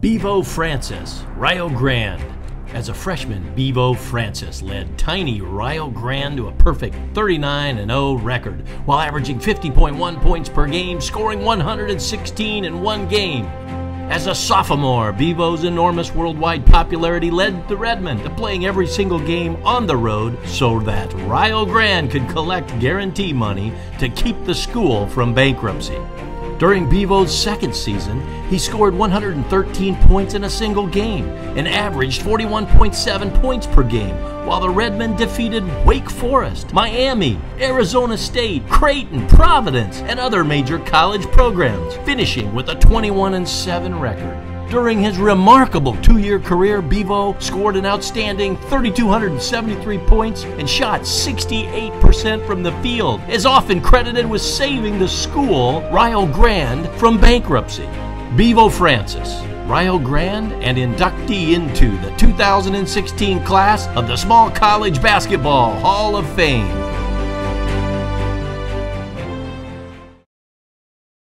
Bevo Francis, Rio Grande. As a freshman, Bevo Francis led tiny Rio Grande to a perfect 39 0 record while averaging 50.1 points per game, scoring 116 in one game. As a sophomore, Bevo's enormous worldwide popularity led the Redmen to playing every single game on the road so that Rio Grande could collect guarantee money to keep the school from bankruptcy. During Bevo's second season, he scored 113 points in a single game and averaged 41.7 points per game, while the Redmen defeated Wake Forest, Miami, Arizona State, Creighton, Providence, and other major college programs, finishing with a 21 7 record. During his remarkable two year career, Bevo scored an outstanding 3,273 points and shot 68% from the field, is often credited with saving the school, Rio Grande, from bankruptcy. Bevo Francis, Rio Grande, and inductee into the 2016 class of the Small College Basketball Hall of Fame.